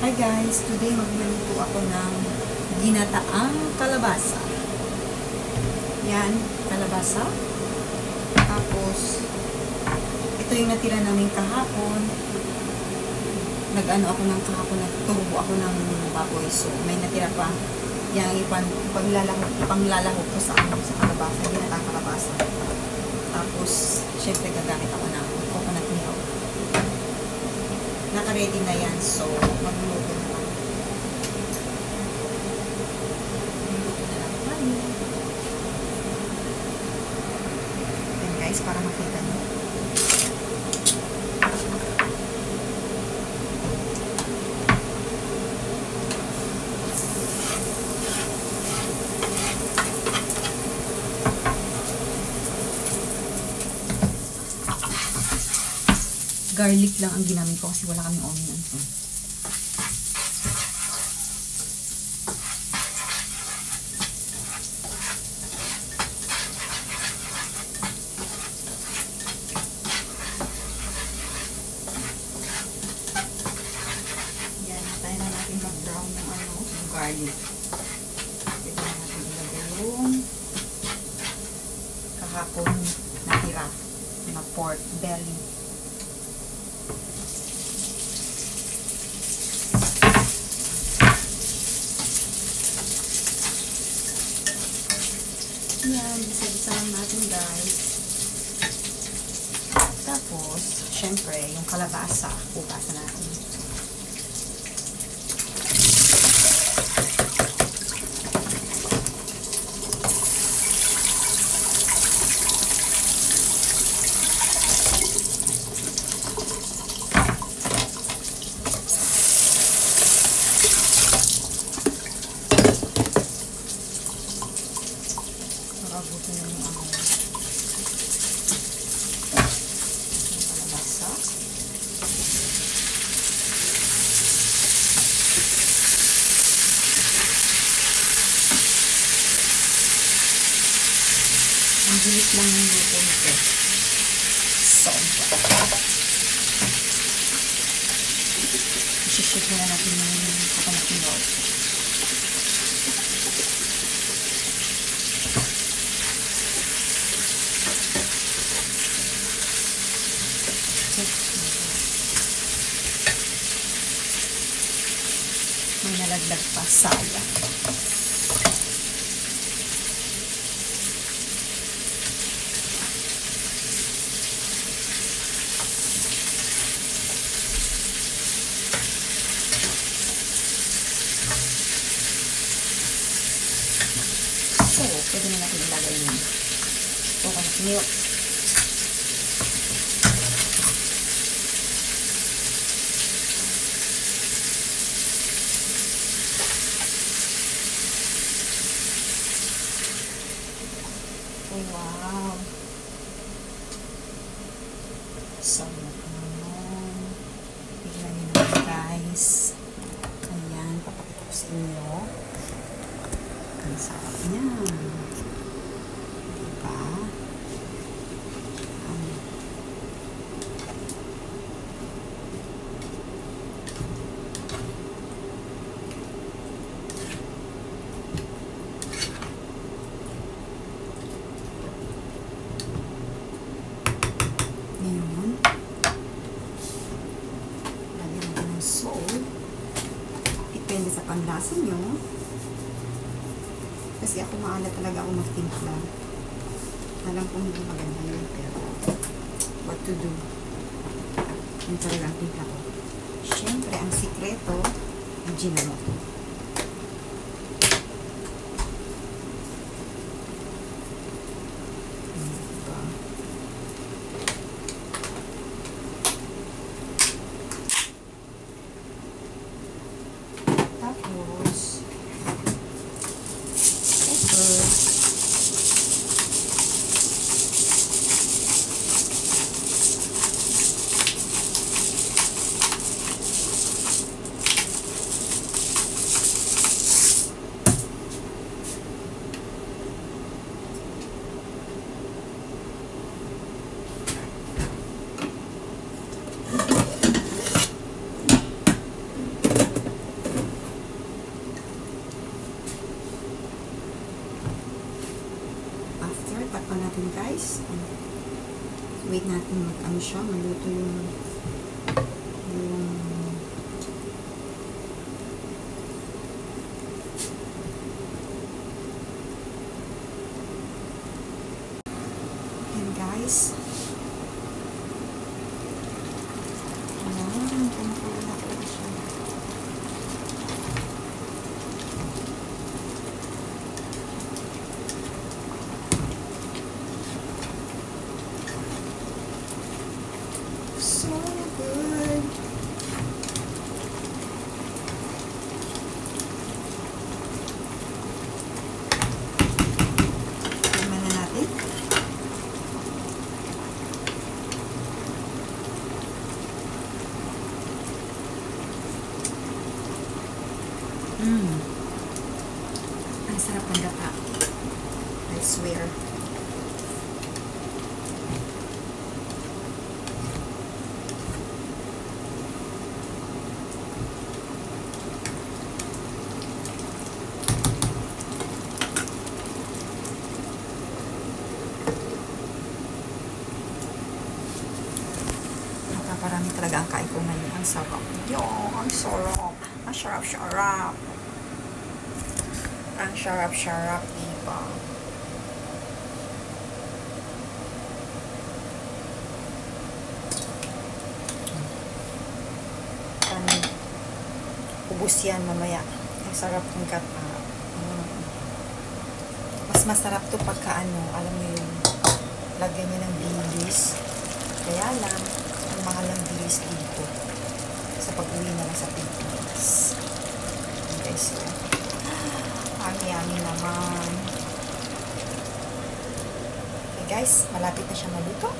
Hi guys, today magluluto ako ng ginataang kalabasa. Yan, kalabasa. Tapos, ito yung natira namin kahapon. Nag-ano ako ng kahapon, nagturbo ako ng baboy. So, may natira pa. Yan, ipan, paglalahok, ipanglalahok ko sa, ano, sa kalabasa, ginataang kalabasa. Tapos, syempre gagamit ako ng. Naka-ready na yan, so magluluto na lang. Magluluto na lang tayo. Yan guys, para makita nyo. Garlic lang ang ginamit ko kasi wala kaming onion. Yan, tayo na natin mag-brown ng ano, yung kahapon natira na pork belly. Yan, bisa-bisa lang natin guys. Tapos, syempre, yung kalabasa, hugasan natin. Nakabuto na yung ano. Yung kalabasa. Ang bilis lang yung luto nito. Sobra. Isiship na natin yung coconut milk. May nalaglag pa. Sayang. Milk. Oh, wow. Sarap Depende sa panlasa nyo. Kasi ako maalat talaga ako magtimpla. Alam kong hindi maganda yun, pero what to do? Yun talaga ang timpla ko. Siyempre, ang sikreto, ang ginamoto. Hmm, diba? Tapos, pepper. Guys. Wait natin mag ano siya, maluto yung yung Ayan guys. Ayan, kumukulo na po siya. So good. Tingnan na natin. Mmm. Ang sarap ng gata. I swear. Nakaparami talaga ang kain ko ngayon. Ang sarap. Yo, ang sarap. Ang sarap-sarap. Ang sarap-sarap, diba? Ano, ubus yan mamaya. Ang sarap ng gata. Mm. Mas masarap to pagka ano, alam mo yung lagyan niya ng bilis. Kaya lang, ang mahal ng bilis dito sa pag-uwi na lang sa Pilipinas. Okay, so, ang yummy naman. Okay guys, malapit na siya maluto.